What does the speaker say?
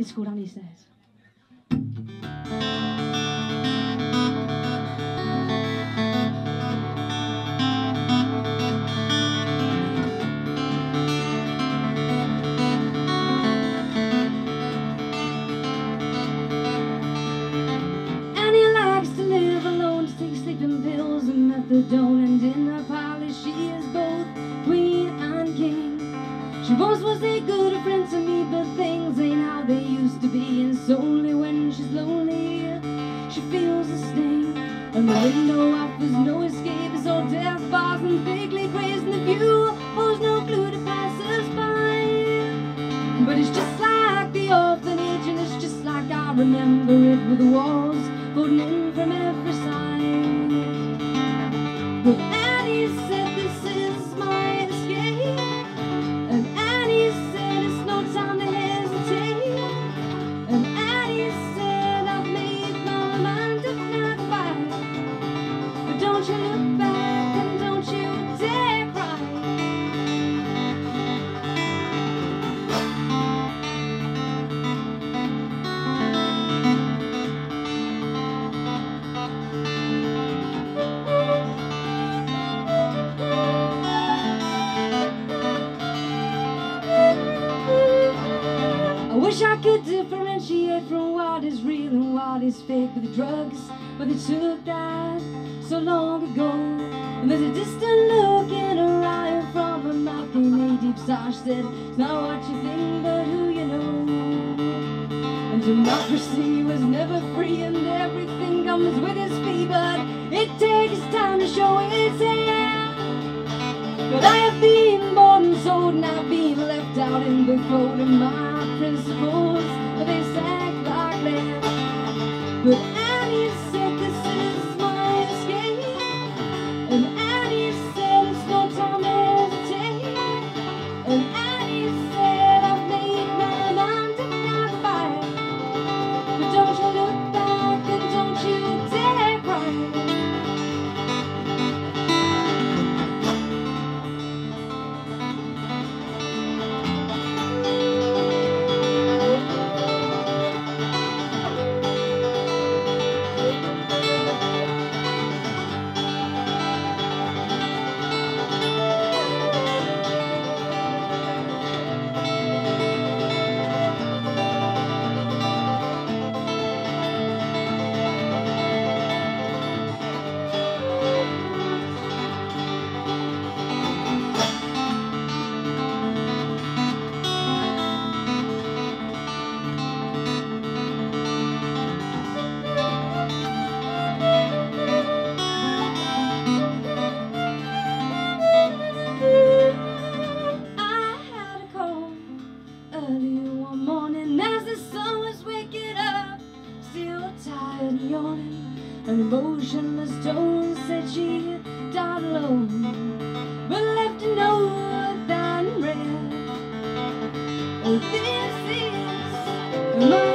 It's called Annie Says. Methadone, and in her parlor she is both queen and king. She once was a good friend to me, but things ain't how they I remember it with the walls holding in from every wish I could differentiate from what is real and what is fake with the drugs, but they took that so long ago. And there's a distant look in her eye from her mouth in a deep sigh. Said, It's not what you think, but who you know. And democracy was never free, and everything comes with its fee, but it takes time to show its and I've been left out in the cold and my principles they sank like lead. But Annie said this is my escape And Annie said it's no time to hesitate And Annie tired and. An emotionless tone said she died alone, but left a note read, "Oh, this is my